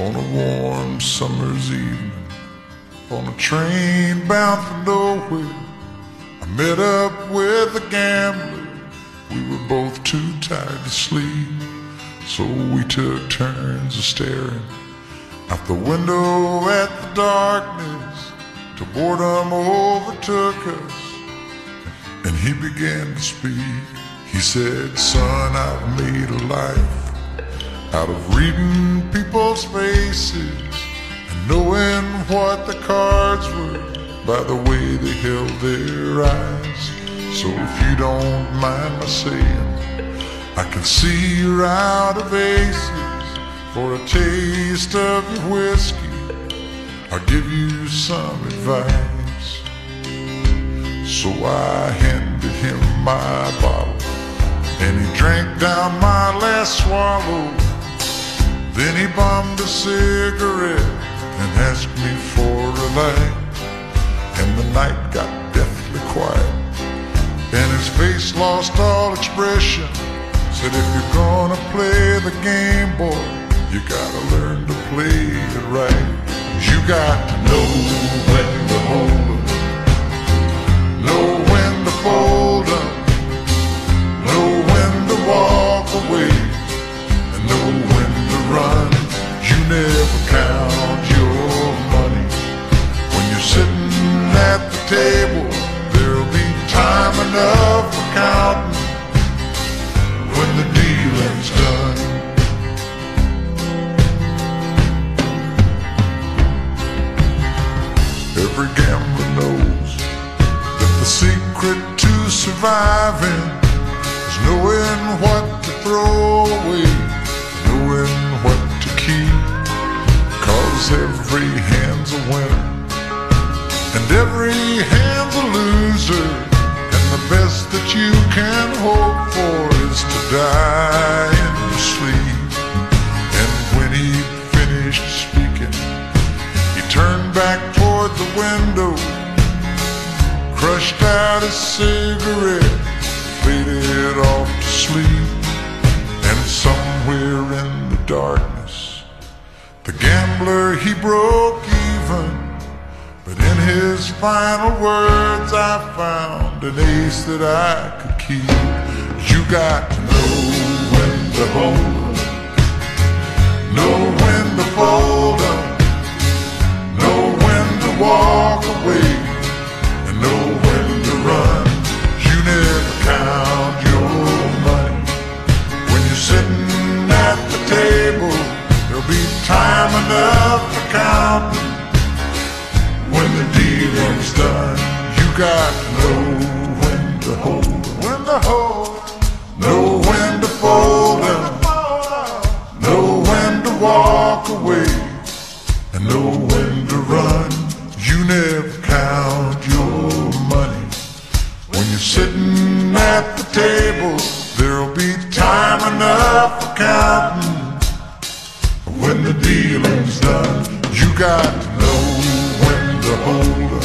on a warm summer's evening on a train bound for nowhere. I met up with a gambler. We were both too tired to sleep, so we took turns of staring out the window at the darkness till boredom overtook us. And he began to speak. He said, Son, I've made a life out of reading people's faces and knowing what the cards were by the way they held their eyes. So if you don't mind my saying, I can see you're out of aces for a taste of your whiskey. I'll give you some advice. So I handed him my bottle and he drank down my last swallow. Then he bummed a cigarette and asked me for a light. And the night got deathly quiet. And his face lost all expression. Said, if you're gonna play the game, boy, you gotta learn to play it right. You got know when table. There'll be time enough for counting when the dealing's done. Every gambler knows that the secret to surviving is knowing what to throw away, knowing what to keep. Cause every hand's a winner, and every hand's a loser. And the best that you can hope for is to die in your sleep. And when he finished speaking, he turned back toward the window, crushed out a cigarette, faded off to sleep. And somewhere in the darkness, the gambler he broke his final words, I found an ace that I could keep. You got to know when to hold know when to fold 'em. Know when to walk away and know when to run. You never count your money when you're sitting at the table. There'll be time enough for counting got know when to hold, when to hold, know when to fold 'em, know when to walk away and know when to run. You never count your money when you're sitting at the table. There'll be time enough for counting when the dealing's done. You got to know when to hold